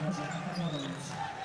Gracias.